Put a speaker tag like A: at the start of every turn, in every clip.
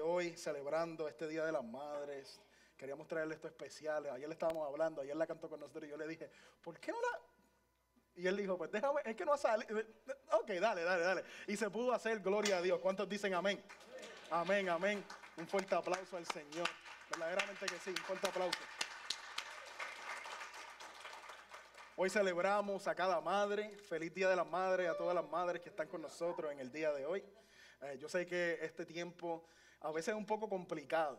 A: hoy celebrando este Día de las Madres. Queríamos traerle esto especial. Ayer le estábamos hablando, ayer la cantó con nosotros y yo le dije, ¿por qué no la...? Y él dijo, pues déjame, es que no ha salido. Ok, dale, dale, dale. Y se pudo hacer, gloria a Dios. ¿Cuántos dicen amén? Amén, amén. Un fuerte aplauso al Señor. Verdaderamente que sí, un fuerte aplauso. Hoy celebramos a cada madre. Feliz Día de las Madres, a todas las madres que están con nosotros en el día de hoy. Eh, yo sé que este tiempo a veces es un poco complicado,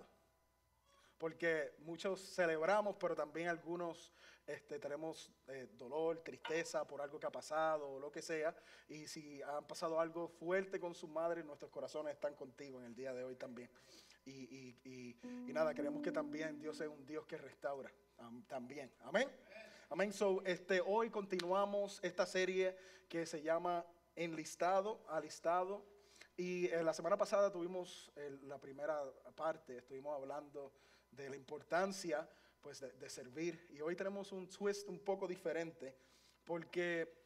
A: porque muchos celebramos, pero también algunos este, tenemos eh, dolor, tristeza por algo que ha pasado o lo que sea. Y si han pasado algo fuerte con su madre, nuestros corazones están contigo en el día de hoy también. Y, nada, queremos que también Dios es un Dios que restaura. también. Amén. Amén. So, este, hoy continuamos esta serie que se llama Enlistado, Alistado. Y eh, la semana pasada tuvimos la primera parte, estuvimos hablando de la importancia pues, de, servir. Y hoy tenemos un twist un poco diferente, porque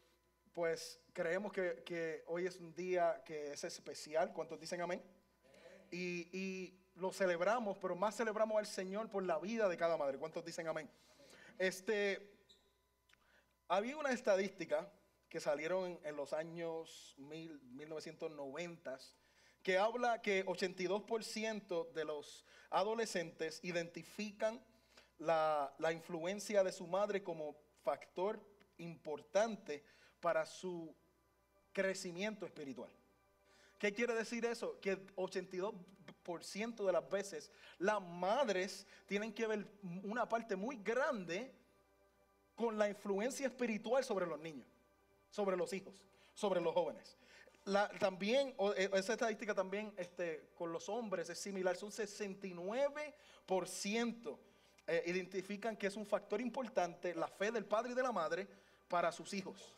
A: pues creemos que, que, hoy es un día que es especial. ¿Cuántos dicen amén? Y, y, lo celebramos, pero más celebramos al Señor por la vida de cada madre. ¿Cuántos dicen amén? Este, había una estadística que salieron en, los años 1990 que habla que 82% de los adolescentes identifican la, influencia de su madre como factor importante para su crecimiento espiritual. ¿Qué quiere decir eso? Que 82% de las veces las madres tienen que ver una parte muy grande con la influencia espiritual sobre los niños, sobre los hijos, sobre los jóvenes. también, eh, esa estadística también este, con los hombres es similar, son 69% eh, identifican que es un factor importante la fe del padre y de la madre para sus hijos.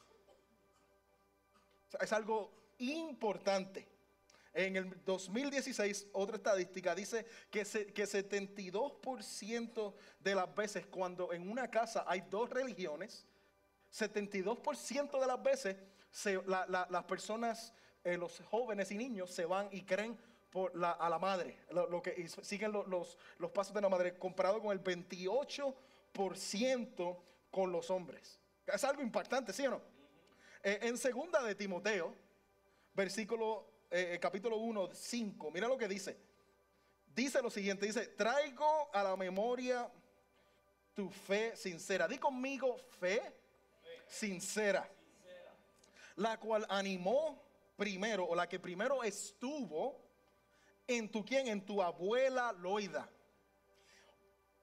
A: es algo importante. En el 2016, otra estadística dice que, que 72% de las veces cuando en una casa hay dos religiones, 72% de las veces las personas, eh, los jóvenes y niños se van y creen a la madre, lo, que siguen los, los, pasos de la madre, comparado con el 28% con los hombres. Es algo impactante, ¿sí o no? Eh, en segunda de Timoteo, versículo, eh, capítulo 1, 5, mira lo que dice. Dice lo siguiente, dice, traigo a la memoria tu fe sincera. Di conmigo fe, sincera, la cual animó primero, o la que primero estuvo en tu quién, en tu abuela Loida.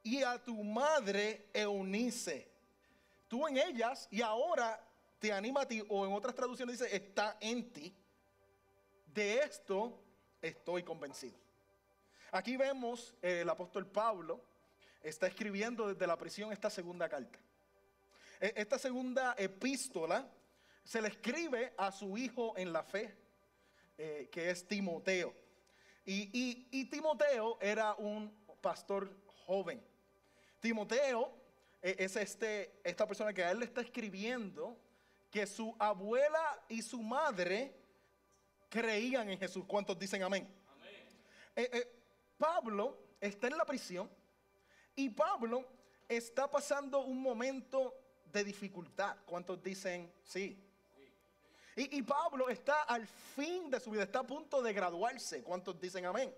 A: Y a tu madre Eunice. Tú en ellas y ahora te anima a ti, o en otras traducciones dice, está en ti. De esto estoy convencido. Aquí vemos el apóstol Pablo está escribiendo desde la prisión esta segunda carta. E, esta segunda epístola se le escribe a su hijo en la fe, eh, que es Timoteo. Y, Timoteo era un pastor joven. Timoteo eh, es este, esta persona que a él le está escribiendo que su abuela y su madre creían en Jesús. ¿Cuántos dicen amén? Eh, Pablo está en la prisión y Pablo está pasando un momento de dificultad. ¿Cuántos dicen sí? Y, Pablo está al fin de su vida, está a punto de graduarse. ¿Cuántos dicen amén?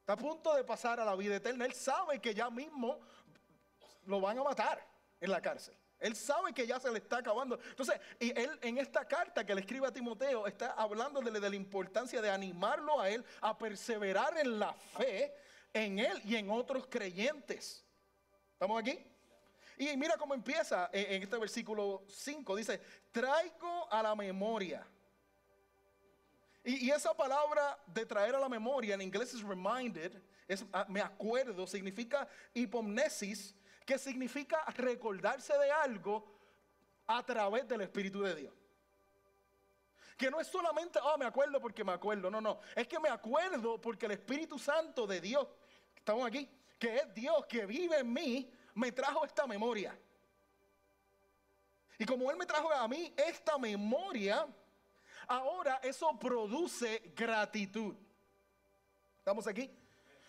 A: Está a punto de pasar a la vida eterna. Él sabe que ya mismo lo van a matar en la cárcel. Él sabe que ya se le está acabando. Entonces, y él en esta carta que le escribe a Timoteo está hablando de, de la importancia de animarlo a él a perseverar en la fe en él y en otros creyentes. ¿Estamos aquí? Y mira cómo empieza en este versículo 5. Dice, traigo a la memoria. Y, esa palabra de traer a la memoria en inglés es reminded, es, ah, me acuerdo, significa hipomnesis, que significa recordarse de algo a través del Espíritu de Dios. Que no es solamente, oh, me acuerdo porque me acuerdo, no, no, es que me acuerdo porque el Espíritu Santo de Dios, estamos aquí, que es Dios que vive en mí, me trajo esta memoria. Y como Él me trajo a mí esta memoria, ahora eso produce gratitud. ¿Estamos aquí?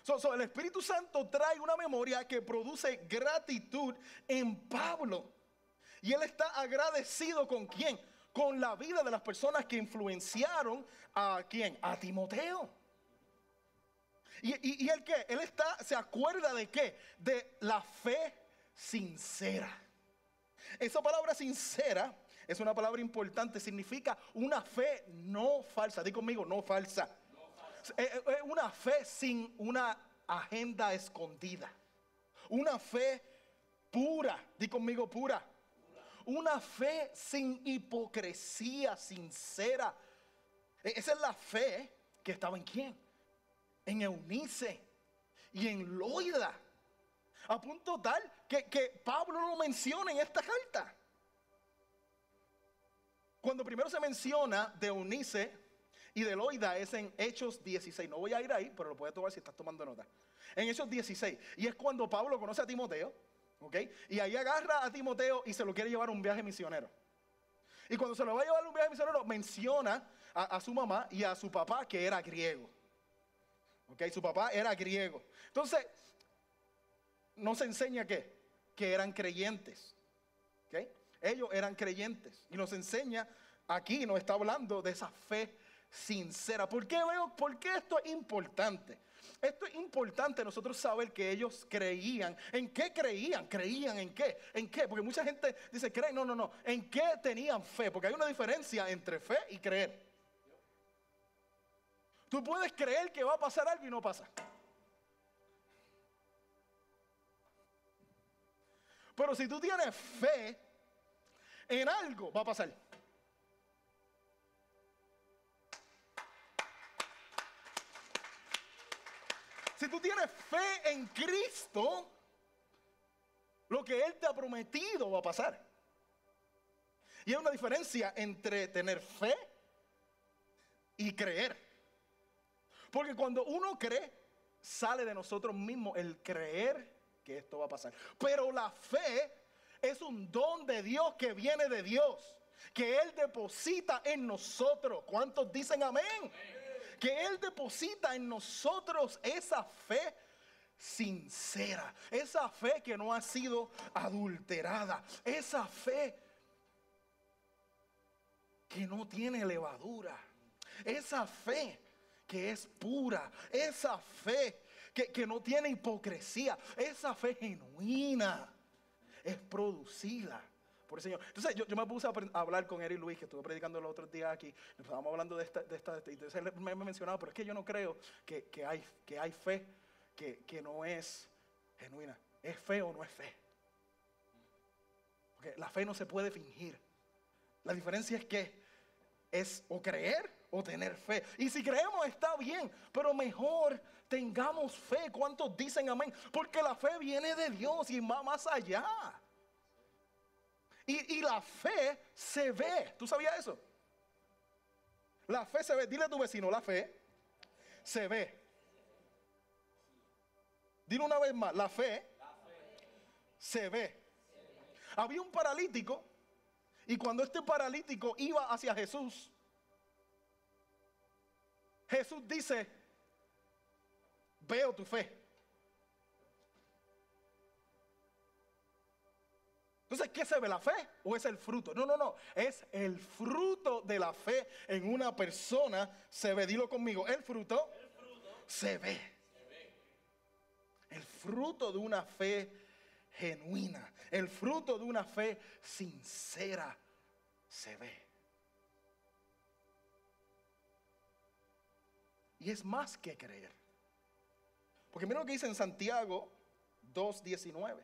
A: So, el Espíritu Santo trae una memoria que produce gratitud en Pablo. Y él está agradecido con quién? Con la vida de las personas que influenciaron a quién? A Timoteo. ¿Y, y, él qué? Él está, se acuerda de qué? De la fe sincera. Esa palabra sincera es una palabra importante, significa una fe no falsa. Di conmigo, no falsa. Es eh, eh, una fe sin una agenda escondida. Una fe pura. Di conmigo pura. Una fe sin hipocresía, sincera. E, esa es la fe que estaba en quién? En Eunice y en Loida. A punto tal que, Pablo lo menciona en esta carta. Cuando primero se menciona de Eunice y de Loida es en Hechos 16. No voy a ir ahí, pero lo puedes tomar si estás tomando nota. En Hechos 16. Y es cuando Pablo conoce a Timoteo. ¿Ok? Y ahí agarra a Timoteo y se lo quiere llevar a un viaje misionero. Y cuando se lo va a llevar a un viaje misionero, menciona a, su mamá y a su papá que era griego. ¿Ok? Su papá era griego. Entonces, nos enseña que, que eran creyentes. ¿Ok? Ellos eran creyentes. Y nos enseña aquí, nos está hablando de esa fe sincera. ¿Por qué veo? ¿Por qué esto es importante? Esto es importante nosotros saber que ellos creían. ¿En qué creían? ¿Creían en qué? ¿En qué? Porque mucha gente dice, creen, no, no, no. ¿En qué tenían fe? Porque hay una diferencia entre fe y creer. Tú puedes creer que va a pasar algo y no pasa. Pero si tú tienes fe en algo, va a pasar. Si tú tienes fe en Cristo, lo que Él te ha prometido va a pasar. Y hay una diferencia entre tener fe y creer. Porque cuando uno cree, sale de nosotros mismos el creer que esto va a pasar. Pero la fe es un don de Dios que viene de Dios, que Él deposita en nosotros. ¿Cuántos dicen amén? que Él deposita en nosotros esa fe sincera, esa fe que no ha sido adulterada, esa fe que no tiene levadura, esa fe que es pura, esa fe que, no tiene hipocresía, esa fe genuina es producida por el Señor. Entonces yo, me puse a, hablar con Eric Luis, que estuvo predicando los otros días aquí, estábamos hablando de esta, de esta, entonces él me, mencionaba, pero es que yo no creo que, hay, que hay fe que, no es genuina. ¿Es fe o no es fe? Porque la fe no se puede fingir. La diferencia es que es o creer o tener fe. Y si creemos está bien, pero mejor tengamos fe. ¿Cuántos dicen amén? Porque la fe viene de Dios y va más allá. Y, la fe se ve. ¿Tú sabías eso? La fe se ve. Dile a tu vecino, la fe se ve. Dile una vez más, la fe, se ve. Había un paralítico y cuando este paralítico iba hacia Jesús, Jesús dice, veo tu fe. Entonces, ¿qué se ve? ¿La fe o es el fruto? No, no, no. Es el fruto de la fe en una persona. Se ve, dilo conmigo. El fruto, se, ve. se ve. El fruto de una fe genuina. El fruto de una fe sincera se ve. Y es más que creer. Porque mira lo que dice en Santiago 2.19.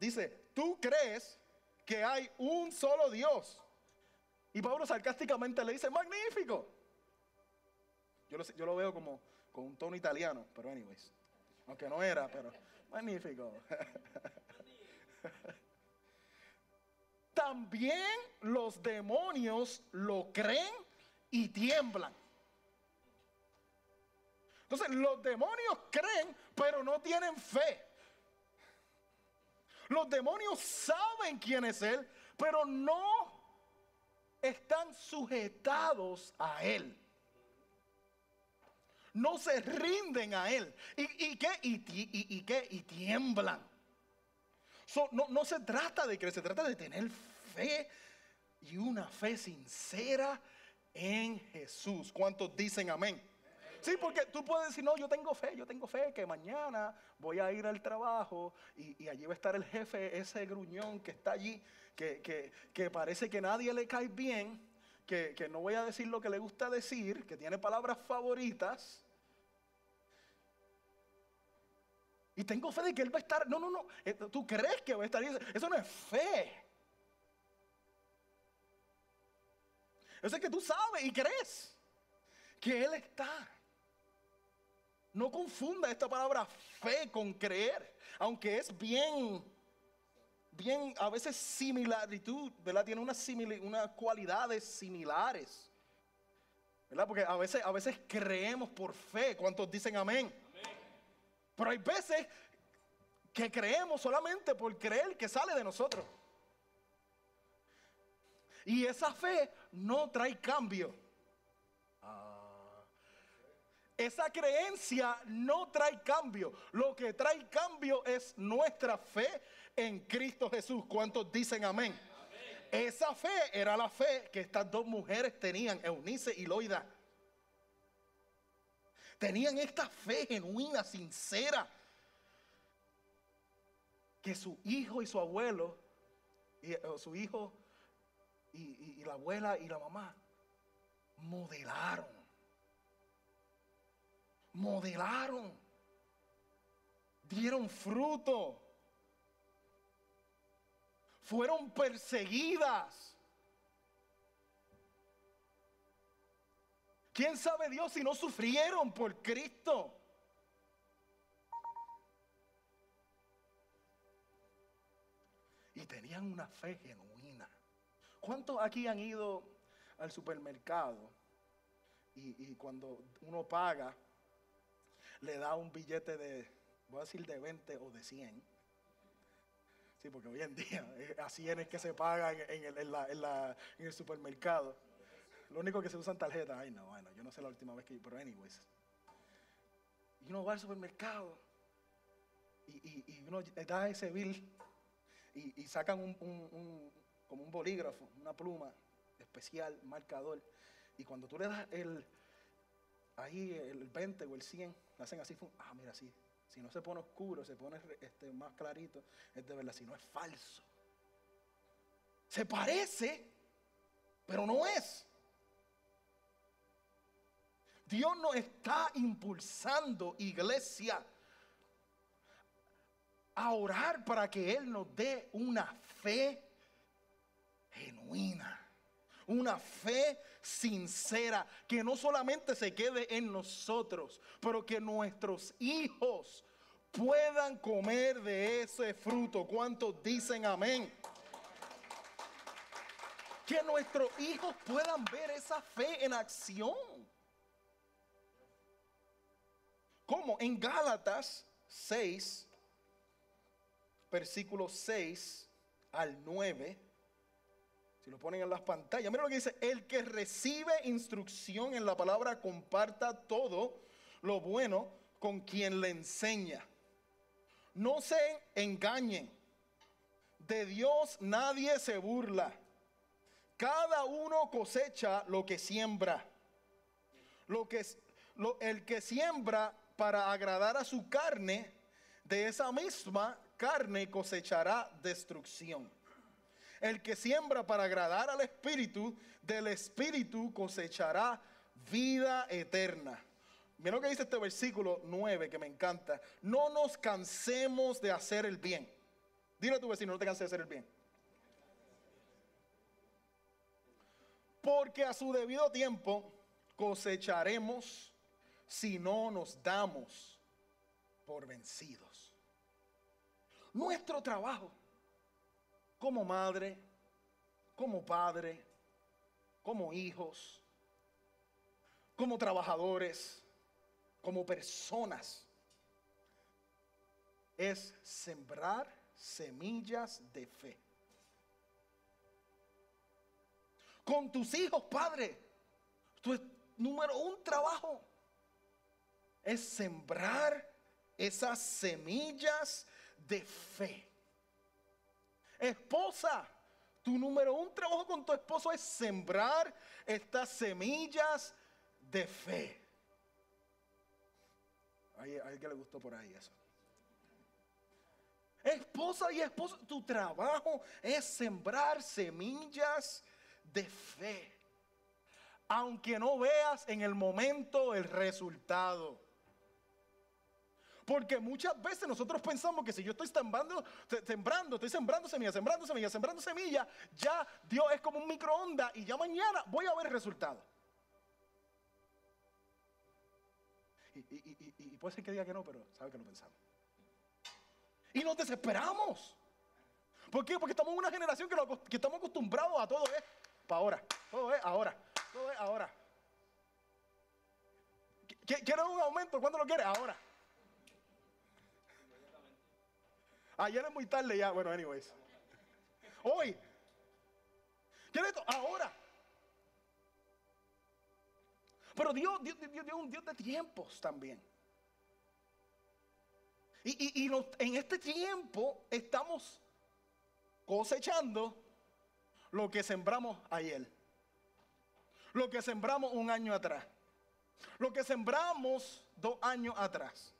A: Dice, tú crees que hay un solo Dios. Y Pablo sarcásticamente le dice, magnífico. Yo lo, yo lo veo como con un tono italiano, pero anyways. Aunque no era, pero magnífico. También los demonios lo creen y tiemblan. Entonces los demonios creen, pero no tienen fe. Los demonios saben quién es Él, pero no están sujetados a Él. no se rinden a Él. ¿Y, qué? Y, qué? Y tiemblan. no, no se trata de creer, se trata de tener fe y una fe sincera en Jesús. ¿Cuántos dicen amén? Sí, porque tú puedes decir, no, yo tengo fe, yo tengo fe que mañana voy a ir al trabajo y, allí va a estar el jefe, ese gruñón que está allí, que, que, parece que nadie le cae bien, que, que no voy a decir lo que le gusta decir, que tiene palabras favoritas. Y tengo fe de que Él va a estar. No, no, no. Eh, tú crees que va a estar. Eso no es fe. Eso es que tú sabes y crees que Él está. No confunda esta palabra fe con creer, aunque es bien, bien, a veces similaritud, ¿verdad? Tiene unas, unas cualidades similares, ¿verdad? Porque a veces, a veces creemos por fe, ¿cuántos dicen amén? Pero hay veces que creemos solamente por creer que sale de nosotros. Y esa fe no trae cambio. Esa creencia no trae cambio. Lo que trae cambio es nuestra fe en Cristo Jesús. ¿Cuántos dicen amén? Esa fe era la fe que estas dos mujeres tenían, Eunice y Loida. Tenían esta fe genuina, sincera, que su hijo y su abuelo, y, su hijo y la abuela y la mamá modelaron modelaron, dieron fruto, fueron perseguidas. ¿Quién sabe Dios si no sufrieron por Cristo? Y tenían una fe genuina. ¿Cuántos aquí han ido al supermercado y, cuando uno paga, le da un billete de, voy a decir de 20 o de 100. Sí, porque hoy en día a 100 es que se paga en, el, supermercado. Lo único que se usan tarjetas, ay no, bueno, yo no sé la última vez que, pero anyways. Y uno va al supermercado y, uno da ese bill y, sacan un, como un bolígrafo, una pluma especial, marcador. Y cuando tú le das el, ahí el 20 o el 100, lo hacen así, ah, mira, sí. Si no se pone oscuro, se pone este, más clarito, es de verdad, si no es falso. Se parece, pero no es. Dios nos está impulsando, iglesia, a orar para que Él nos dé una fe genuina una fe sincera que no solamente se quede en nosotros, pero que nuestros hijos puedan comer de ese fruto. ¿Cuántos dicen amén? Que nuestros hijos puedan ver esa fe en acción. Como en Gálatas 6, versículos 6 al 9 si lo ponen en las pantallas, mira lo que dice, el que recibe instrucción en la palabra comparta todo lo bueno con quien le enseña. No se engañen. De Dios nadie se burla. Cada uno cosecha lo que siembra. Lo que el que siembra para agradar a su carne, de esa misma carne cosechará destrucción. El que siembra para agradar al Espíritu, del Espíritu cosechará vida eterna. Mira lo que dice este versículo 9 que me encanta. No nos cansemos de hacer el bien. Dile a tu vecino, no te canses de hacer el bien. Porque a su debido tiempo cosecharemos si no nos damos por vencidos. Nuestro trabajo como madre, como padre, como hijos, como trabajadores, como personas, es sembrar semillas de fe. Con tus hijos, padre, tu número un trabajo es sembrar esas semillas de fe. Esposa, tu número un trabajo con tu esposo es sembrar estas semillas de fe. Hay alguien que le gustó por ahí eso. Esposa y esposo, tu trabajo es sembrar semillas de fe. Aunque no veas en el momento el resultado. Porque muchas veces nosotros pensamos que si yo estoy sembrando, sembrando, estoy sembrando semillas, sembrando semillas, sembrando semillas, ya Dios es como un microondas y ya mañana voy a ver el resultado. Y, puede ser que diga que no, pero sabe que lo pensamos. Y nos desesperamos. ¿Por qué? Porque estamos en una generación que, estamos acostumbrados a todo es para ahora, todo es ahora, todo es ahora. ¿Quieres un aumento? ¿Cuándo lo quieres? Ahora. Ayer es muy tarde ya. Bueno, anyways. Hoy. ¿Quieres esto? Ahora. Pero Dios, Dios, Dios, es un Dios de tiempos también. Y, en este tiempo estamos cosechando lo que sembramos ayer. Lo que sembramos un año atrás. Lo que sembramos dos años atrás.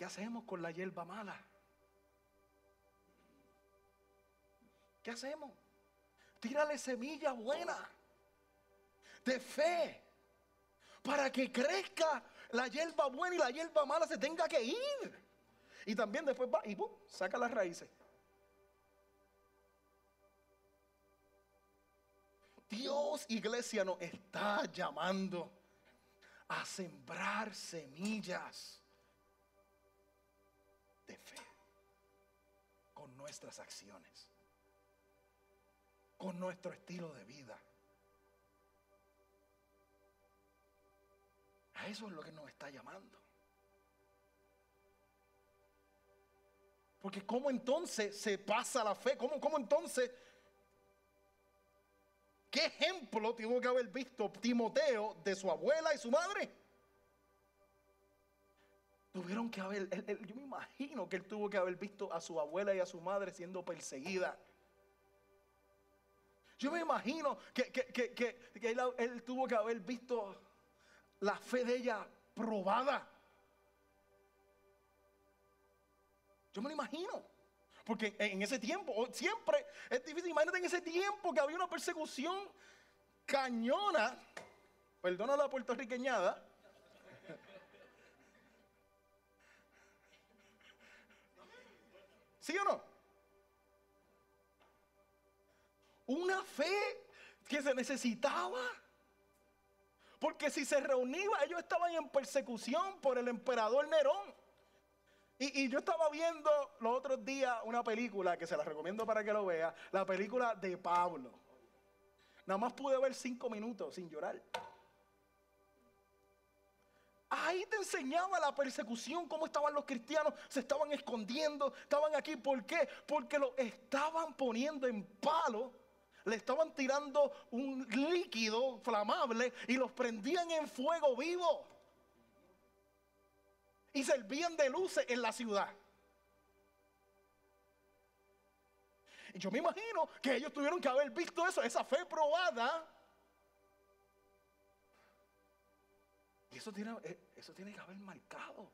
A: Qué hacemos con la hierba mala? ¿Qué hacemos? Tírale semilla buena de fe para que crezca la hierba buena y la hierba mala se tenga que ir. Y también después va y saca las raíces. Dios, iglesia, nos está llamando a sembrar semillas fe con nuestras acciones, con nuestro estilo de vida. A eso es lo que nos está llamando. Porque ¿cómo entonces se pasa la fe? ¿Cómo, cómo entonces? ¿Qué ejemplo tuvo que haber visto Timoteo de su abuela y su madre? Tuvieron que haber, yo me imagino que él tuvo que haber visto a su abuela y a su madre siendo perseguida. Yo me imagino que, él, él tuvo que haber visto la fe de ella probada. Yo me lo imagino. Porque en ese tiempo, siempre es difícil. Imagínate en ese tiempo que había una persecución cañona. Perdona la puertorriqueñada. ¿Sí o no? Una fe que se necesitaba porque si se reunía, ellos estaban en persecución por el emperador Nerón. Y, yo estaba viendo los otros días una película que se la recomiendo para que lo vea, la película de Pablo. Nada más pude ver cinco minutos sin llorar. Ahí te enseñaba la persecución, cómo estaban los cristianos, se estaban escondiendo, estaban aquí. ¿Por qué? Porque lo estaban poniendo en palo le estaban tirando un líquido flamable y los prendían en fuego vivo. Y servían de luces en la ciudad. Y yo me imagino que ellos tuvieron que haber visto eso, esa fe probada. Y eso tiene, eh, eso tiene que haber marcado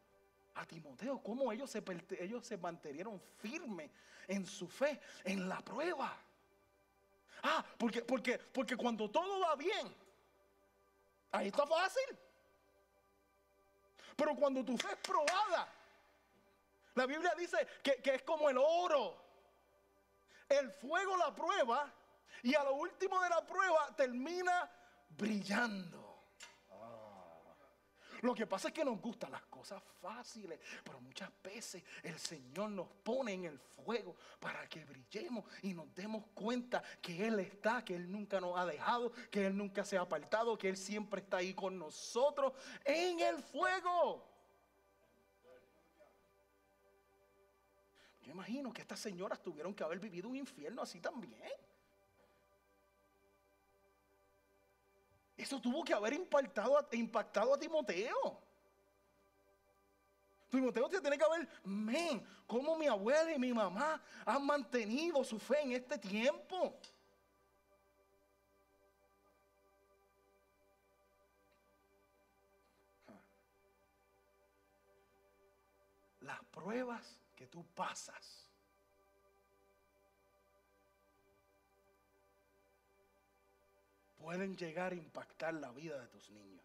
A: a Timoteo, cómo ellos se, ellos se mantuvieron firmes en su fe, en la prueba. Ah, porque, porque, porque cuando todo va bien, ahí está fácil. Pero cuando tu fe es probada, la Biblia dice que, que es como el oro. El fuego la prueba y a lo último de la prueba termina brillando. Lo que pasa es que nos gustan las cosas fáciles, pero muchas veces el Señor nos pone en el fuego para que brillemos y nos demos cuenta que Él está, que Él nunca nos ha dejado, que Él nunca se ha apartado, que Él siempre está ahí con nosotros en el fuego. Yo imagino que estas señoras tuvieron que haber vivido un infierno así también. Eso tuvo que haber impactado a, Timoteo. Timoteo te tiene que haber, men, cómo mi abuela y mi mamá han mantenido su fe en este tiempo. Las pruebas que tú pasas pueden llegar a impactar la vida de tus niños.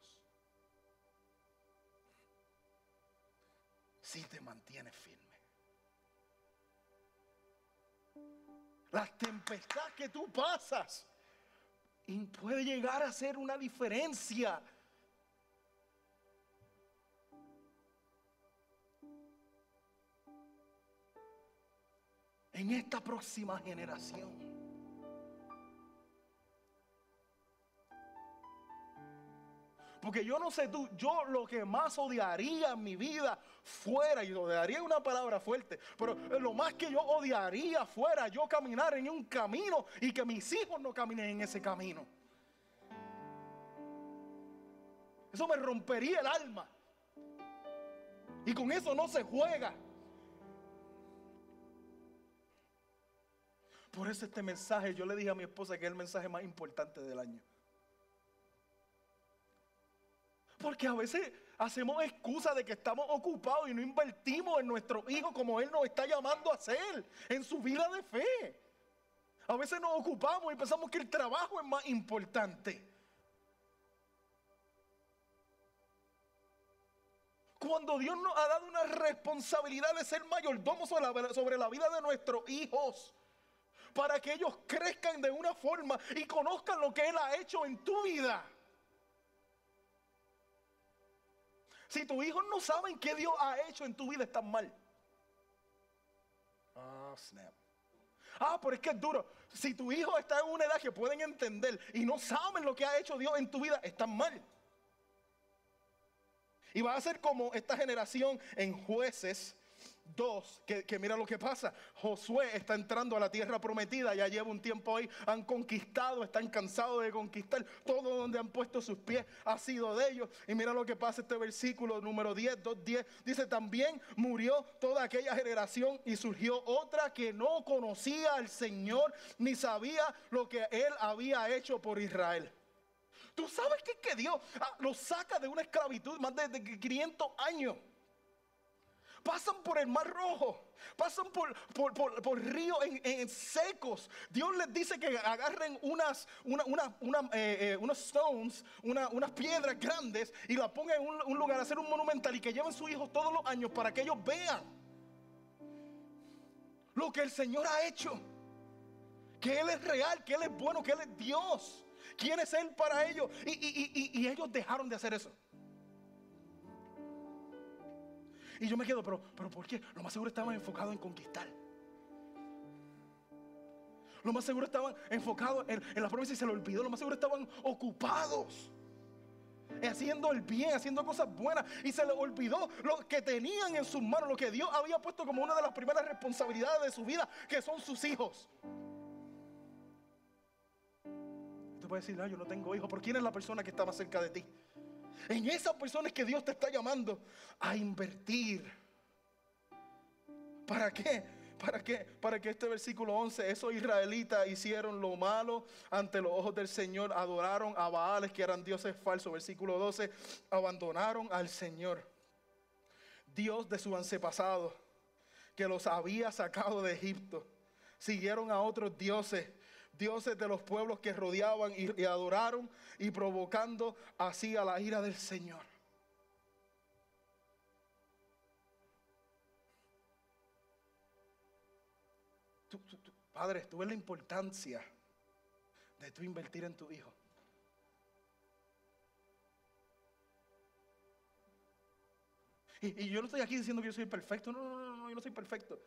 A: Si te mantienes firme. Las tempestades que tú pasas y puede llegar a hacer una diferencia. En esta próxima generación. Porque yo no sé tú, yo lo que más odiaría en mi vida fuera, y odiaría una palabra fuerte, pero lo más que yo odiaría fuera yo caminar en un camino y que mis hijos no caminen en ese camino. Eso me rompería el alma. Y con eso no se juega. Por eso este mensaje, yo le dije a mi esposa que es el mensaje más importante del año. Porque a veces hacemos excusa de que estamos ocupados y no invertimos en nuestro hijo como Él nos está llamando a hacer, en su vida de fe. A veces nos ocupamos y pensamos que el trabajo es más importante. Cuando Dios nos ha dado una responsabilidad de ser mayordomos sobre la vida de nuestros hijos, para que ellos crezcan de una forma y conozcan lo que Él ha hecho en tu vida. Si tus hijos no saben qué Dios ha hecho en tu vida, están mal. Ah, snap. Ah, pero es que es duro. Si tu hijo está en una edad que pueden entender y no saben lo que ha hecho Dios en tu vida, están mal. Y va a ser como esta generación en jueces Dos, que, mira lo que pasa. Josué está entrando a la tierra prometida, ya lleva un tiempo ahí, han conquistado, están cansados de conquistar. Todo donde han puesto sus pies ha sido de ellos. Y mira lo que pasa este versículo número 10, 2, 10. Dice, también murió toda aquella generación y surgió otra que no conocía al Señor ni sabía lo que él había hecho por Israel. Tú sabes que, que Dios ah, lo saca de una esclavitud más de 500 años pasan por el mar rojo, pasan por, por, ríos en, secos. Dios les dice que agarren unas, eh, eh, unos stones, unas piedras grandes y las pongan en un, lugar, a hacer un monumental y que lleven sus hijos todos los años para que ellos vean lo que el Señor ha hecho. Que Él es real, que Él es bueno, que Él es Dios. ¿Quién es Él para ellos? y ellos dejaron de hacer eso. Y yo me quedo, pero, pero ¿por qué? Lo más seguro estaban enfocados en conquistar. Lo más seguro estaban enfocados en, la promesa y se lo olvidó. Lo más seguro estaban ocupados. Haciendo el bien, haciendo cosas buenas. Y se les olvidó lo que tenían en sus manos, lo que Dios había puesto como una de las primeras responsabilidades de su vida, que son sus hijos. Tú puedes decir, no, yo no tengo hijos. ¿Por quién es la persona que está más cerca de ti? En esas personas que Dios te está llamando a invertir. ¿Para qué? ¿Para qué? Para que este versículo 11, esos israelitas hicieron lo malo ante los ojos del Señor, adoraron a Baales que eran dioses falsos. Versículo 12, abandonaron al Señor, Dios de su antepasado, que los había sacado de Egipto. Siguieron a otros dioses dioses de los pueblos que rodeaban y, adoraron y provocando así a la ira del Señor. padre, tú ves la importancia de tú invertir en tu hijo. Y, y, yo no estoy aquí diciendo que yo soy perfecto. No, no, no, no, yo no soy perfecto.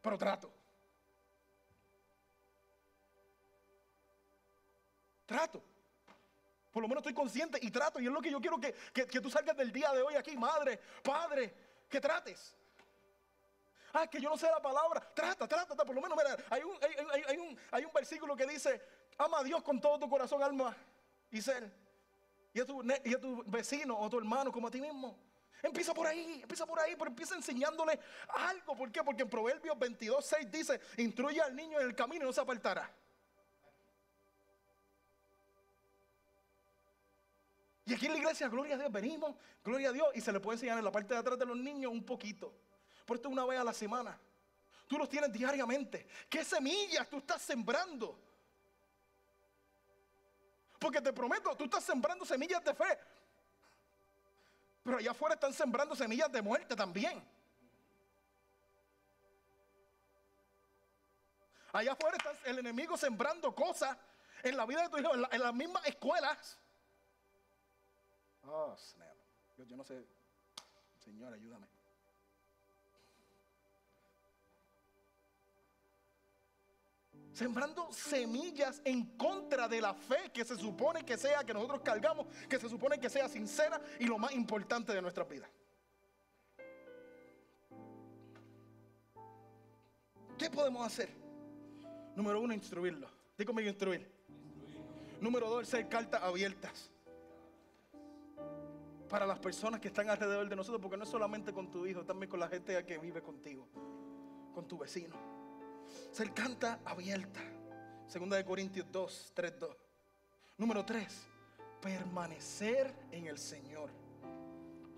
A: Pero trato. Trato. Por lo menos estoy consciente y trato. Y es lo que yo quiero que, tú salgas del día de hoy aquí, madre, padre, que trates. Ah, que yo no sé la palabra. Trata, trata, por lo menos, mira, hay un, hay, un, versículo que dice, ama a Dios con todo tu corazón, alma y ser. y a, tu, y a tu vecino o a tu hermano como a ti mismo. Empieza por ahí, empieza por ahí, pero empieza enseñándole algo. ¿Por qué? Porque en Proverbios 22, 6 dice, instruye al niño en el camino y no se apartará. Y aquí en la iglesia, gloria a Dios, venimos, gloria a Dios, y se le puede enseñar en la parte de atrás de los niños un poquito. Por esto una vez a la semana. Tú los tienes diariamente. ¿Qué semillas tú estás sembrando? Porque te prometo, tú estás sembrando semillas de fe. Pero allá afuera están sembrando semillas de muerte también. Allá afuera está el enemigo sembrando cosas en la vida de tu hijo, en, las mismas escuelas. Oh, snap. yo no sé. Señor, ayúdame. sembrando semillas en contra de la fe que se supone que sea, que nosotros cargamos, que se supone que sea sincera y lo más importante de nuestra vida. ¿Qué podemos hacer? Número uno, instruirlo. Dí conmigo instruir. Número dos, ser cartas abiertas para las personas que están alrededor de nosotros, porque no es solamente con tu hijo, también con la gente que vive contigo, con tu vecino ser canta abierta. Segunda de Corintios 2, 3, 2. Número 3, permanecer en el Señor.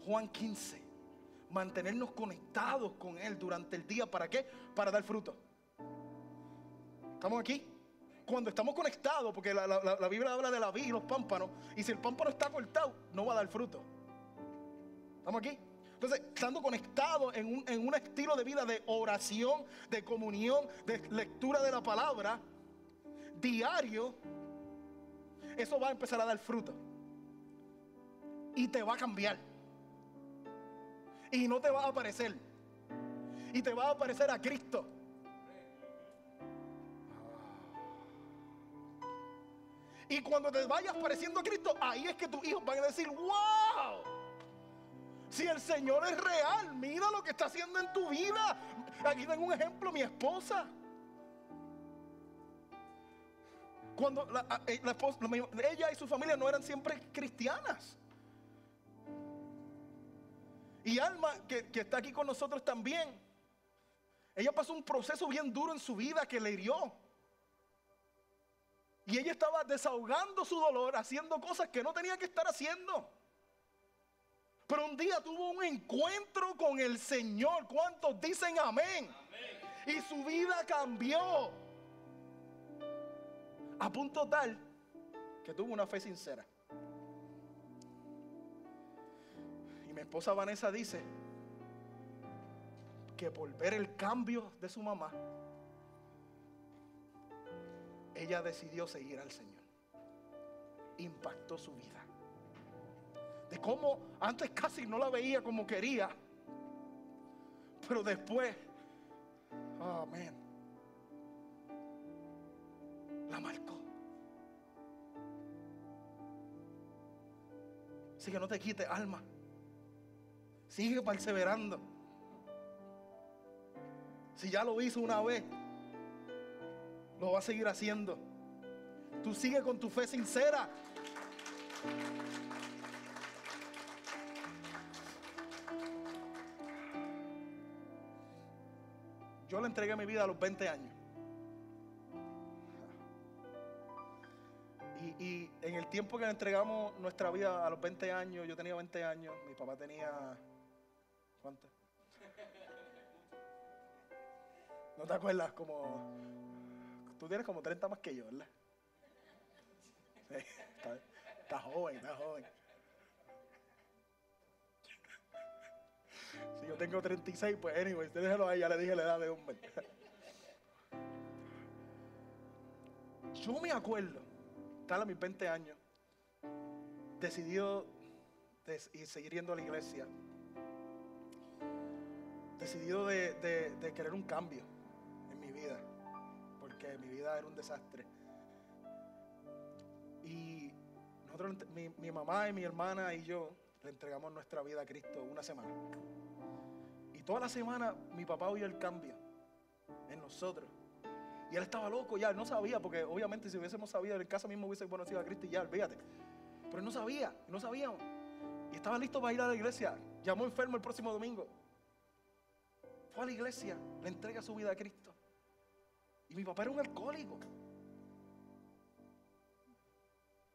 A: Juan 15, mantenernos conectados con Él durante el día. ¿Para qué? Para dar fruto. ¿Estamos aquí? Cuando estamos conectados, porque la, la Biblia habla de la vid y los pámpanos, y si el pámpano está cortado, no va a dar fruto. ¿Estamos aquí? Entonces, estando conectado en un, estilo de vida de oración, de comunión, de lectura de la palabra, diario, eso va a empezar a dar fruto. Y te va a cambiar. Y no te va a aparecer. Y te va a aparecer a Cristo. Y cuando te vayas pareciendo a Cristo, ahí es que tus hijos van a decir, wow. Si el Señor es real, mira lo que está haciendo en tu vida. Aquí tengo un ejemplo, mi esposa. Cuando eh, ella y su familia no eran siempre cristianas. Y Alma, que, que está aquí con nosotros también, ella pasó un proceso bien duro en su vida que le hirió. Y ella estaba desahogando su dolor, haciendo cosas que no tenía que estar haciendo. Pero un día tuvo un encuentro con el Señor. ¿Cuántos dicen amén? Y su vida cambió. A punto tal que tuvo una fe sincera. Y mi esposa Vanessa dice que por ver el cambio de su mamá, ella decidió seguir al Señor. Impactó su vida de cómo antes casi no la veía como quería, pero después, amén, la marcó. Así que no te quites, alma. Sigue perseverando. Si ya lo hizo una vez, lo va a seguir haciendo. Tú sigue con tu fe sincera. Yo le entregué mi vida a los 20 años. Y, en el tiempo que le entregamos nuestra vida a los 20 años, yo tenía 20 años, mi papá tenía... ¿Cuánto? ¿No te acuerdas? Como... Tú tienes como 30 más que yo, ¿verdad? Sí, está joven, está joven. Si yo tengo 36, pues anyway, usted déjelo ahí, ya le dije la edad de hombre. Yo me acuerdo, tal a mis 20 años, decidido seguir yendo a la iglesia. Decidido de, querer un cambio en mi vida, porque mi vida era un desastre. Y nosotros, mi mamá y mi hermana y yo, le entregamos nuestra vida a Cristo una semana toda la semana mi papá oyó el cambio en nosotros. Y él estaba loco ya, él no sabía, porque obviamente si hubiésemos sabido, en casa mismo hubiese conocido a Cristo y ya, olvídate. Pero él no sabía, no sabíamos. Y estaba listo para ir a la iglesia. Llamó enfermo el próximo domingo. Fue a la iglesia, le entrega su vida a Cristo. Y mi papá era un alcohólico.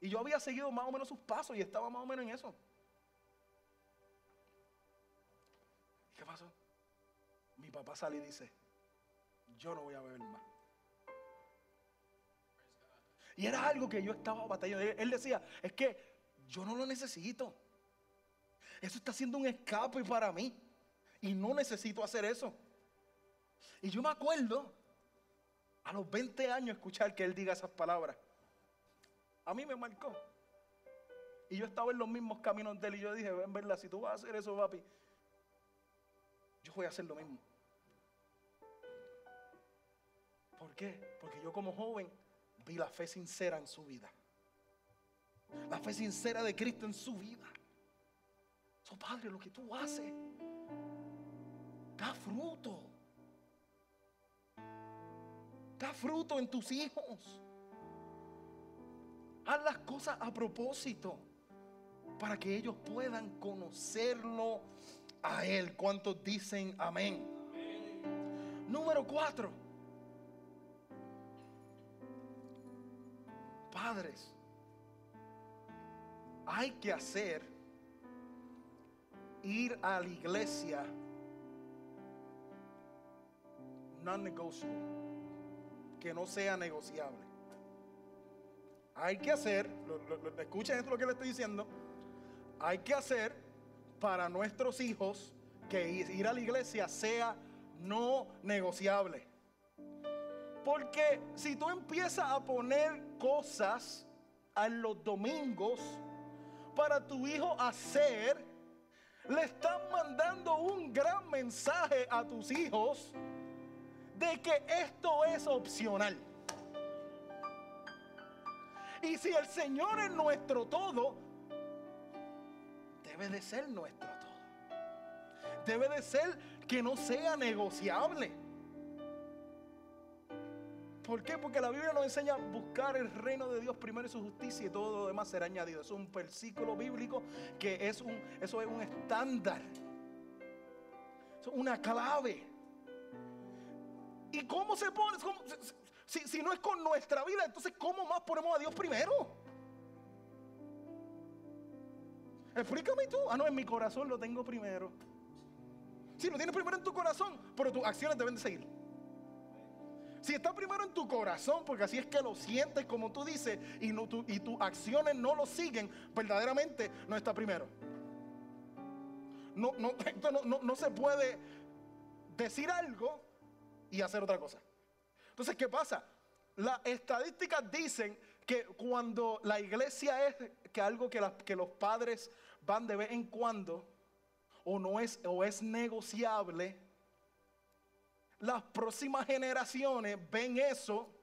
A: Y yo había seguido más o menos sus pasos y estaba más o menos en eso. ¿Y qué pasó? Mi papá sale y dice, yo no voy a beber más. Y era algo que yo estaba batallando. Él decía, es que yo no lo necesito. Eso está siendo un escape para mí. Y no necesito hacer eso. Y yo me acuerdo a los 20 años escuchar que él diga esas palabras. A mí me marcó. Y yo estaba en los mismos caminos de él y yo dije, ven, verdad, si tú vas a hacer eso, papi, yo voy a hacer lo mismo. ¿Por qué? Porque yo como joven vi la fe sincera en su vida. La fe sincera de Cristo en su vida. So, Padre, lo que tú haces da fruto. Da fruto en tus hijos. Haz las cosas a propósito para que ellos puedan conocerlo a Él. ¿Cuántos dicen amén? Número cuatro. Padres, hay que hacer ir a la iglesia non-negotiable, que no sea negociable. Hay que hacer, escuchen esto lo que le estoy diciendo, hay que hacer para nuestros hijos que ir a la iglesia sea no negociable. Porque si tú empiezas a poner cosas a los domingos para tu hijo hacer, le estás mandando un gran mensaje a tus hijos de que esto es opcional. Y si el Señor es nuestro todo, debe de ser nuestro todo. Debe de ser que no sea negociable. ¿Por qué? Porque la Biblia nos enseña a buscar el reino de Dios primero y su justicia y todo lo demás será añadido. Es un versículo bíblico que es un, eso es un estándar. es una clave. ¿Y cómo se pone? Si, si no es con nuestra vida, entonces ¿cómo más ponemos a Dios primero? Explícame tú. Ah, no, en mi corazón lo tengo primero. Si lo tienes primero en tu corazón, pero tus acciones deben de seguir. Si está primero en tu corazón, porque así es que lo sientes como tú dices, y, no, y tus acciones no lo siguen, verdaderamente no está primero. No, no, no, no se puede decir algo y hacer otra cosa. Entonces, ¿qué pasa? Las estadísticas dicen que cuando la iglesia es que algo que, que los padres van de vez en cuando, o no es, o es negociable, las próximas generaciones ven eso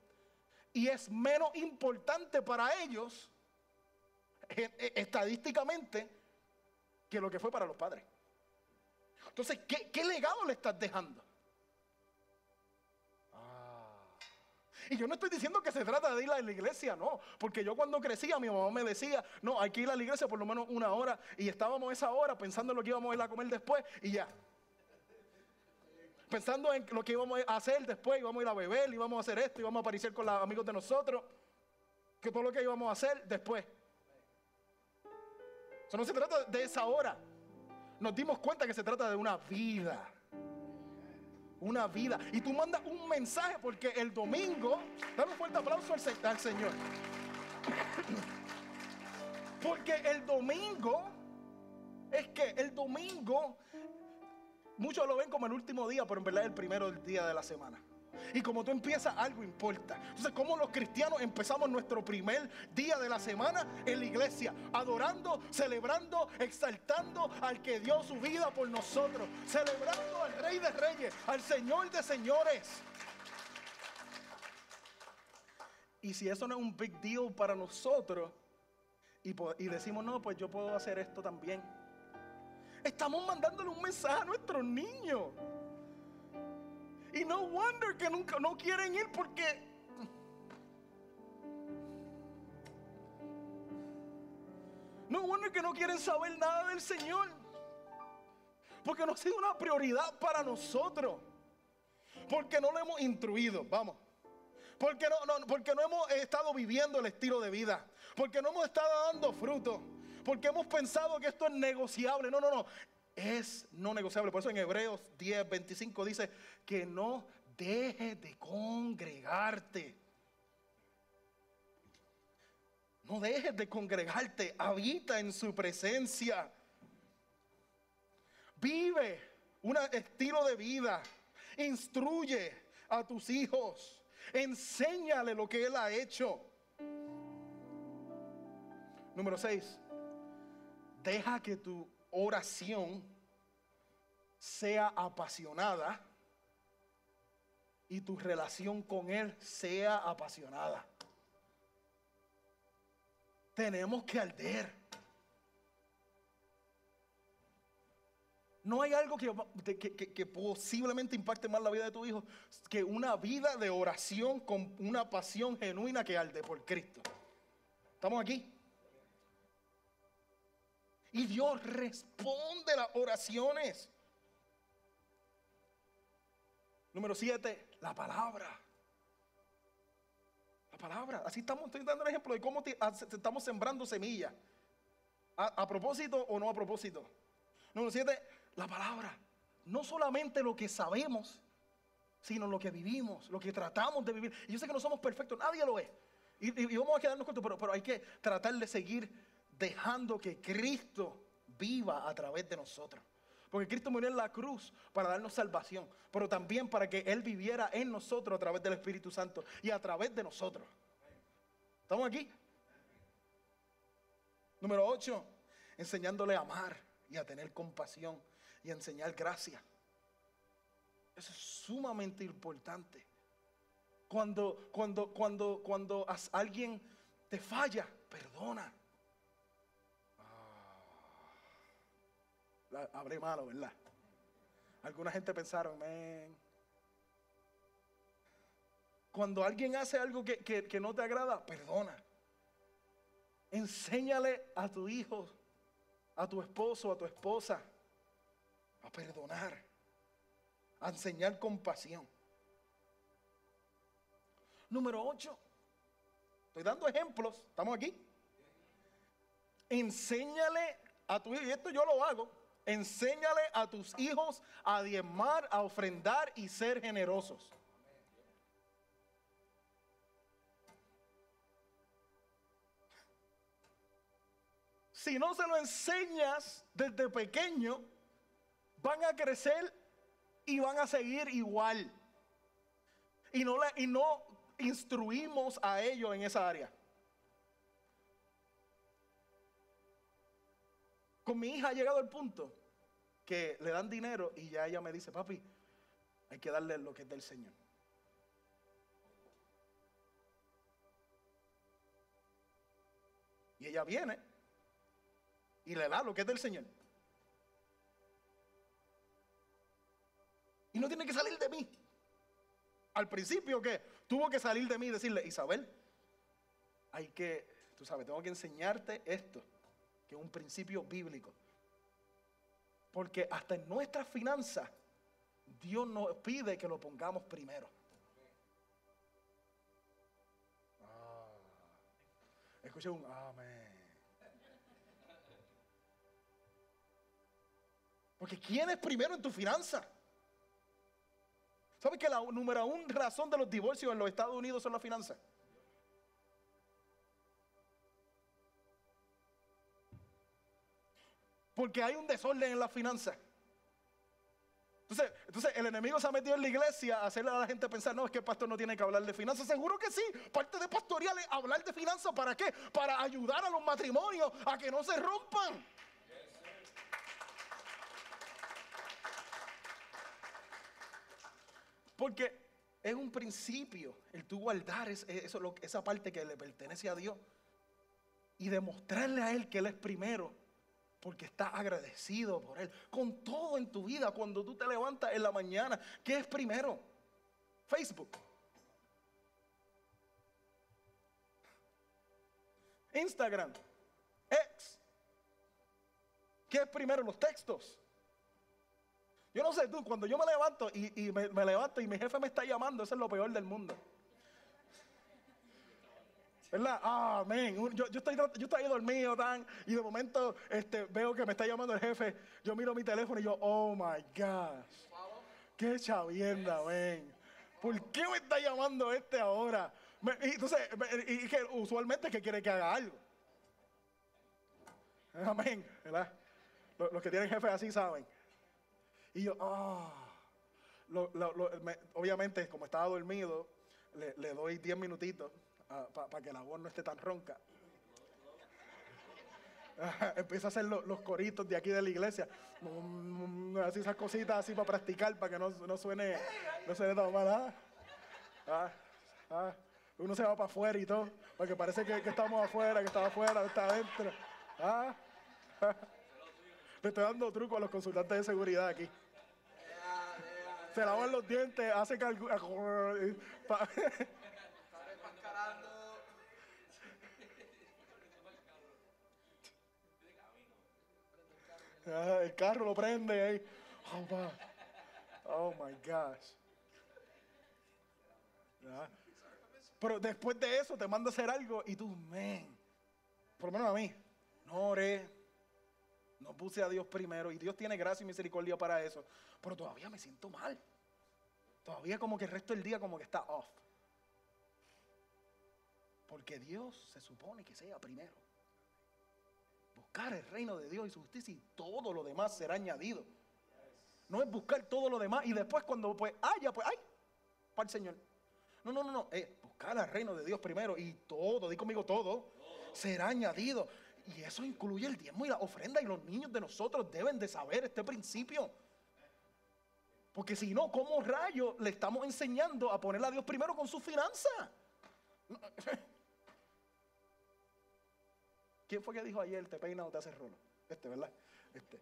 A: y es menos importante para ellos eh, eh, estadísticamente que lo que fue para los padres. Entonces, ¿qué, legado le estás dejando? Ah. Y yo no estoy diciendo que se trata de ir a la iglesia, no. Porque yo cuando crecía, mi mamá me decía, no, hay que ir a la iglesia por lo menos una hora. Y estábamos esa hora pensando en lo que íbamos a ir a comer después y ya pensando en lo que íbamos a hacer después, íbamos a ir a beber, íbamos a hacer esto, íbamos a aparecer con los amigos de nosotros, que todo lo que íbamos a hacer después. Eso no se trata de esa hora. Nos dimos cuenta que se trata de una vida. Una vida. Y tú mandas un mensaje porque el domingo, dame un fuerte aplauso al, al Señor. Porque el domingo es que el domingo Muchos lo ven como el último día, pero en verdad es el primero del día de la semana. Y como tú empiezas, algo importa. Entonces, como los cristianos empezamos nuestro primer día de la semana en la iglesia, adorando, celebrando, exaltando al que dio su vida por nosotros, celebrando al Rey de Reyes, al Señor de Señores. Y si eso no es un big deal para nosotros, y, y decimos, no, pues yo puedo hacer esto también Estamos mandándole un mensaje a nuestros niños. Y no wonder que nunca no quieren ir porque No, es que no quieren saber nada del Señor. Porque no ha sido una prioridad para nosotros. Porque no lo hemos instruido, vamos. Porque no, no, porque no hemos estado viviendo el estilo de vida. Porque no hemos estado dando fruto. Porque hemos pensado que esto es negociable. No, no, no. Es no negociable. Por eso en Hebreos 10, 25 dice que no dejes de congregarte. No dejes de congregarte. Habita en su presencia. Vive un estilo de vida. Instruye a tus hijos. Enséñale lo que Él ha hecho. Número 6. Deja que tu oración sea apasionada y tu relación con Él sea apasionada. Tenemos que arder. No hay algo que, posiblemente impacte más la vida de tu hijo que una vida de oración con una pasión genuina que arde por Cristo. ¿Estamos aquí? Y Dios responde las oraciones. Número siete, la palabra. La palabra. Así estamos, estoy dando un ejemplo de cómo estamos sembrando semillas. A, propósito o no a propósito. Número siete, la palabra. No solamente lo que sabemos, sino lo que vivimos, lo que tratamos de vivir. Y yo sé que no somos perfectos, nadie lo es. Y, vamos a quedarnos cortos, pero, pero hay que tratar de seguir dejando que Cristo viva a través de nosotros. Porque Cristo murió en la cruz para darnos salvación, pero también para que Él viviera en nosotros a través del Espíritu Santo y a través de nosotros. ¿Estamos aquí? Número 8, enseñándole a amar y a tener compasión y enseñar gracia. Eso es sumamente importante. Cuando, cuando, cuando, cuando alguien te falla, perdona. Ah, hablé malo, ¿verdad? Alguna gente pensaron. Cuando alguien hace algo que, que no te agrada, perdona. Enséñale a tu hijo, a tu esposo, a tu esposa a perdonar, a enseñar compasión. Número 8. Estoy dando ejemplos. ¿Estamos aquí? Enséñale a tu hijo, y esto yo lo hago, enséñale a tus hijos a diezmar, a ofrendar y ser generosos. Si no se lo enseñas desde pequeño, van a crecer y van a seguir igual. Y no, le, y no instruimos a ellos en esa área. Con mi hija ha llegado el punto que le dan dinero y ya ella me dice, papi, hay que darle lo que es del Señor. Y ella viene y le da lo que es del Señor. Y no tiene que salir de mí. Al principio que tuvo que salir de mí y decirle, Isabel, hay que, tú sabes, tengo que enseñarte esto, que es un principio bíblico. Porque hasta en nuestras finanzas, Dios nos pide que lo pongamos primero. Ah, un amén. Porque ¿quién es primero en tu finanza? ¿Sabe que la número una razón de los divorcios en los Estados Unidos son las finanzas? Porque hay un desorden en las finanzas. Entonces, entonces, el enemigo se ha metido en la iglesia a hacerle a la gente pensar, no, es que el pastor no tiene que hablar de finanzas. Seguro que sí. Parte de pastoral es hablar de finanzas. ¿Para qué? Para ayudar a los matrimonios a que no se rompan. Porque es un principio el tú guardar eso, esa parte que le pertenece a Dios y demostrarle a Él que Él es primero, porque está agradecido por Él. Con todo en tu vida, cuando tú te levantas en la mañana, ¿qué es primero? Facebook. Instagram. X. ¿Qué es primero? Los textos. Yo no sé tú, cuando yo me levanto y, me, levanto y mi jefe me está llamando, eso es lo peor del mundo. ¿Verdad? Amén. Yo, yo, estoy, yo estoy ahí dormido tan, y de momento este, veo que me está llamando el jefe. Yo miro mi teléfono y yo, oh my gosh. Qué chavienda, amén. ¿Por qué me está llamando este ahora? y entonces, y que usualmente que quiere que haga algo. Amén. ¿Verdad? Los, que tienen jefes así saben. Y yo, ah. obviamente, como estaba dormido, le, doy 10 minutitos ah, para que la voz no esté tan ronca. Empieza a hacer los coritos de aquí de la iglesia. Mm, así esas cositas así para practicar, para que no, no suene, no suene tan mal. Ah, uno se va para afuera y todo, porque parece que, estamos afuera, que estaba afuera, está adentro. Le estoy dando truco a los consultantes de seguridad aquí se lavan los dientes, hace calcu ah, el carro lo prende ahí. Oh, oh my gosh. Pero después de eso te manda a hacer algo y tú, men, por lo menos a mí, no oré, no puse a Dios primero y Dios tiene gracia y misericordia para eso. Pero todavía me siento mal. Todavía como que el resto del día como que está off. Porque Dios se supone que sea primero. Buscar el reino de Dios y su justicia y todo lo demás será añadido. No es buscar todo lo demás y después cuando pues haya, pues ay, para el Señor. No, no, no, no, buscar el reino de Dios primero y todo, di conmigo todo, será añadido. Y eso incluye el diezmo y la ofrenda. Y los niños de nosotros deben de saber este principio. Porque si no, ¿cómo rayo le estamos enseñando a poner a Dios primero con su finanza? ¿Quién fue que dijo ayer, te peina o te hace rolo? Este, ¿verdad? Este.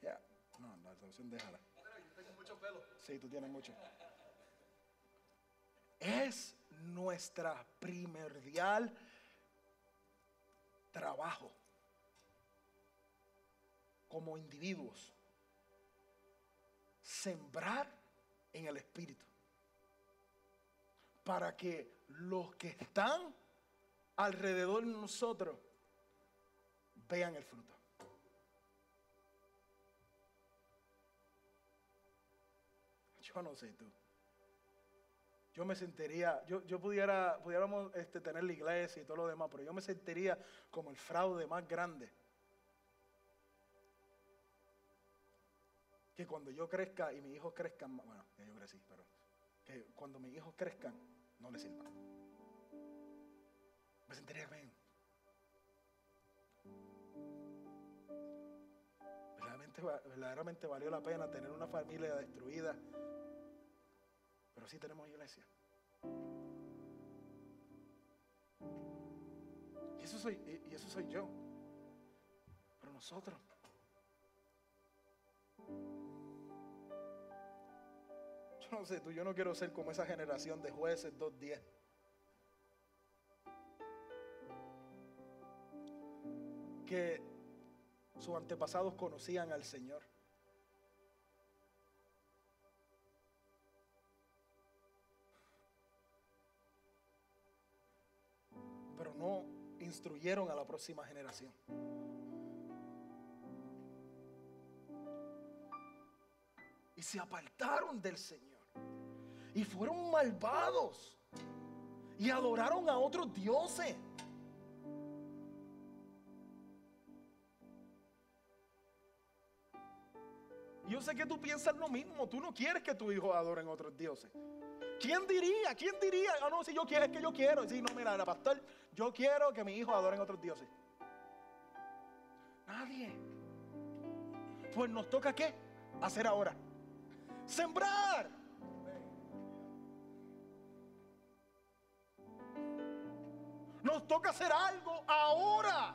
A: Ya, no, la traducción déjala. Tengo mucho pelo. Sí, tú tienes mucho. Es nuestra primordial trabajo como individuos. Sembrar en el Espíritu. Para que los que están alrededor de nosotros vean el fruto. Yo no sé tú yo me sentiría, yo, yo pudiera, pudiéramos este, tener la iglesia y todo lo demás, pero yo me sentiría como el fraude más grande. Que cuando yo crezca y mis hijos crezcan, bueno, ya yo crecí, pero que cuando mis hijos crezcan, no les sirva. Me sentiría bien. Verdaderamente, verdaderamente valió la pena tener una familia destruida pero sí tenemos iglesia. Y eso soy, y eso soy yo. Pero nosotros. No sé, tú, yo no quiero ser como esa generación de jueces 2.10. Que sus antepasados conocían al Señor. no instruyeron a la próxima generación. Y se apartaron del Señor. Y fueron malvados. Y adoraron a otros dioses. Yo sé que tú piensas lo mismo. Tú no quieres que tu hijo adoren a otros dioses. ¿Quién diría? ¿Quién diría? Ah, no, si yo quiero, es que yo quiero. Si no, mira, pastor, yo quiero que mi hijo adoren a otros dioses. Nadie. Pues nos toca qué? Hacer ahora. Sembrar. Nos toca hacer algo ahora.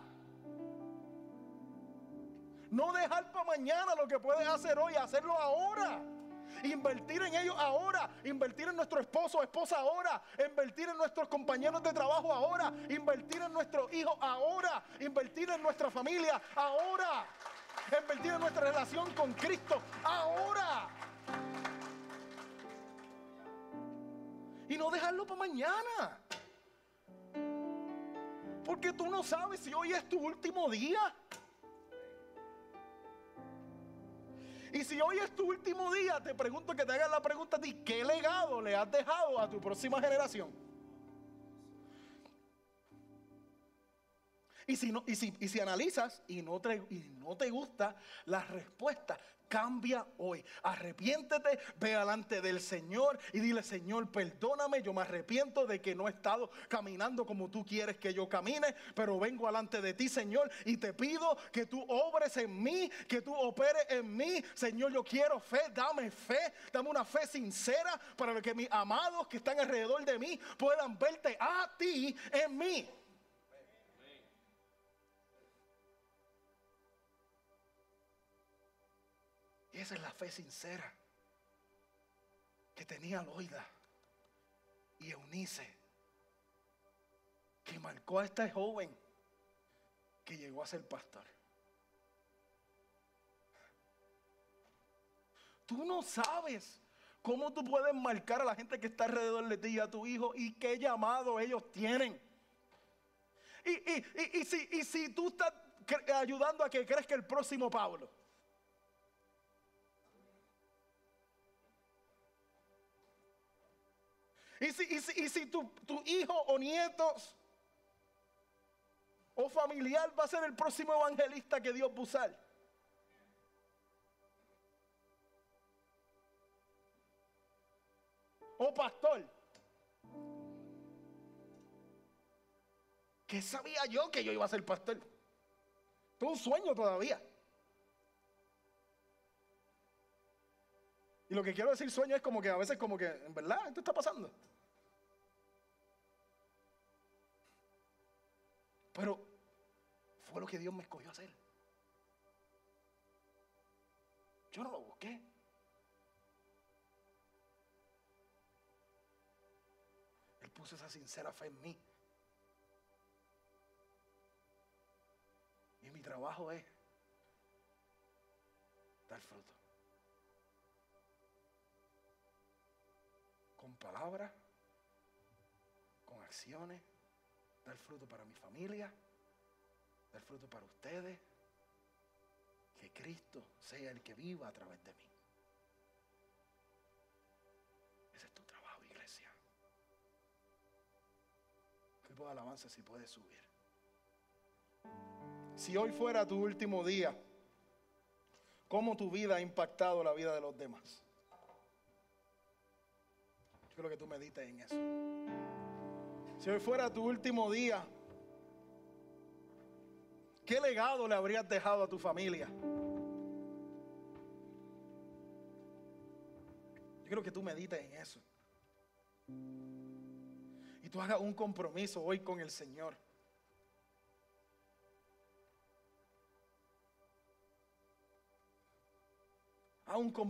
A: No dejar para mañana lo que puedes hacer hoy, hacerlo ahora. Invertir en ellos ahora, invertir en nuestro esposo o esposa ahora, invertir en nuestros compañeros de trabajo ahora, invertir en nuestros hijos ahora, invertir en nuestra familia ahora, invertir en nuestra relación con Cristo ahora. Y no dejarlo para mañana. Porque tú no sabes si hoy es tu último día. Y si hoy es tu último día, te pregunto que te hagas la pregunta a ti, ¿qué legado le has dejado a tu próxima generación? Y si, no, y si, y si analizas y no, te, y no te gusta la respuesta, cambia hoy. Arrepiéntete, ve delante del Señor y dile, Señor, perdóname, yo me arrepiento de que no he estado caminando como tú quieres que yo camine, pero vengo delante de ti, Señor, y te pido que tú obres en mí, que tú operes en mí. Señor, yo quiero fe, dame fe, dame una fe sincera para que mis amados que están alrededor de mí puedan verte a ti en mí. Esa es la fe sincera que tenía Loida y Eunice, que marcó a este joven que llegó a ser pastor. Tú no sabes cómo tú puedes marcar a la gente que está alrededor de ti y a tu hijo y qué llamado ellos tienen. Y, y, y, y si, y si tú estás ayudando a que crezca el próximo Pablo. Y si, y si, y si tu, tu, hijo o nietos o familiar va a ser el próximo evangelista que Dios va a usar. O pastor. ¿Qué sabía yo que yo iba a ser pastor? Es un sueño todavía. Y lo que quiero decir sueño es como que a veces como que, en verdad, esto está pasando. Pero fue lo que Dios me escogió hacer. Yo no lo busqué. Él puso esa sincera fe en mí. Y mi trabajo es dar fruto. Palabras, con acciones dar fruto para mi familia, dar fruto para ustedes. Que Cristo sea el que viva a través de mí. Ese es tu trabajo, iglesia. Equipo de alabanza si puedes subir. Si hoy fuera tu último día, ¿cómo tu vida ha impactado la vida de los demás? Quiero que tú medites en eso. Si hoy fuera tu último día, ¿qué legado le habrías dejado a tu familia? Yo quiero que tú medites en eso. Y tú hagas un compromiso hoy con el Señor. Haz un compromiso.